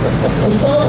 Gustavo,